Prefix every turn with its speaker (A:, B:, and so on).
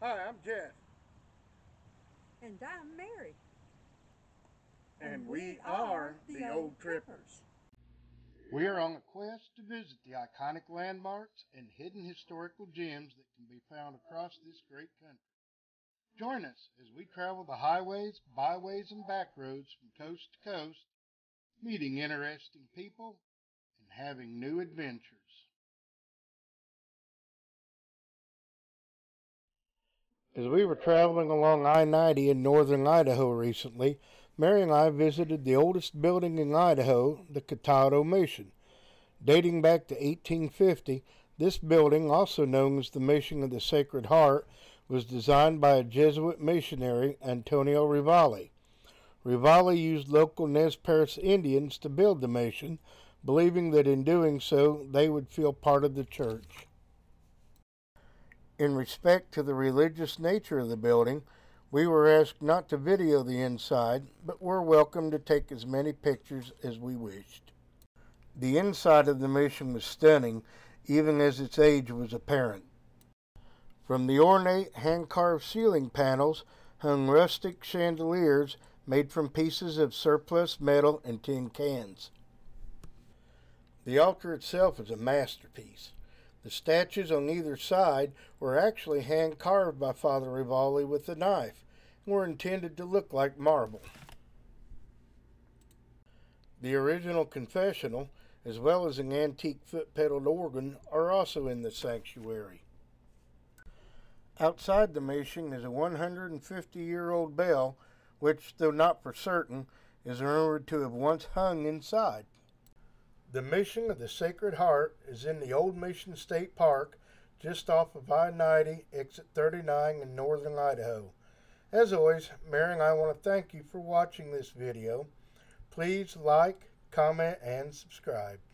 A: Hi, I'm Jeff,
B: And I'm Mary.
A: and we are the Old Trippers.
C: We are on a quest to visit the iconic landmarks and hidden historical gems that can be found across this great country. Join us as we travel the highways, byways, and back roads from coast to coast, meeting interesting people and having new adventures. As we were traveling along I 90 in northern Idaho recently, Mary and I visited the oldest building in Idaho, the Cataldo Mission. Dating back to 1850, this building, also known as the Mission of the Sacred Heart, was designed by a Jesuit missionary, Antonio Ravalli. Ravalli used local Nez Perce Indians to build the mission, believing that in doing so they would feel part of the church. In respect to the religious nature of the building, we were asked not to video the inside, but were welcome to take as many pictures as we wished. The inside of the mission was stunning, even as its age was apparent. From the ornate hand carved ceiling panels hung rustic chandeliers made from pieces of surplus metal and tin cans. The altar itself is a masterpiece. The statues on either side were actually hand carved by Father Ravalli with a knife and were intended to look like marble. The original confessional, as well as an antique foot pedaled organ, are also in the sanctuary. Outside the mission is a 150 year old bell, which, though not for certain, is rumored to have once hung inside. The Mission of the Sacred Heart is in the Old Mission State Park, just off of I 90, exit 39 in northern Idaho. As always, Mary and I want to thank you for watching this video. Please like, comment, and subscribe.